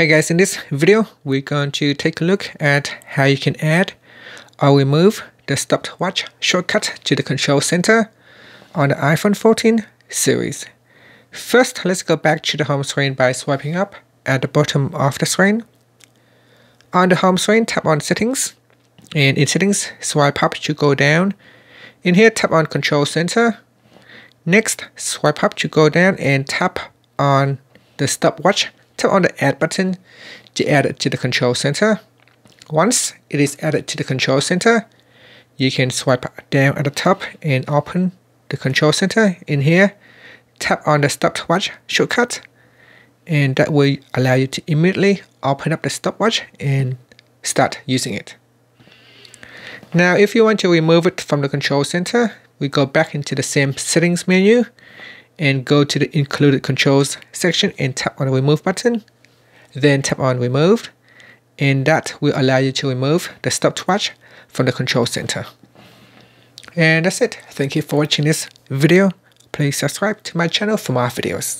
Hey guys, in this video, we're going to take a look at how you can add or remove the stopwatch shortcut to the control center on the iPhone 14 series. First, let's go back to the home screen by swiping up at the bottom of the screen. On the home screen, tap on settings and in settings, swipe up to go down. In here, tap on control center. Next, swipe up to go down and tap on the stopwatch tap on the add button to add it to the control center. Once it is added to the control center, you can swipe down at the top and open the control center. In here, tap on the stopwatch shortcut and that will allow you to immediately open up the stopwatch and start using it. Now if you want to remove it from the control center, we go back into the same settings menu and go to the included controls section and tap on the remove button. Then tap on remove and that will allow you to remove the stopwatch from the control center. And that's it. Thank you for watching this video. Please subscribe to my channel for more videos.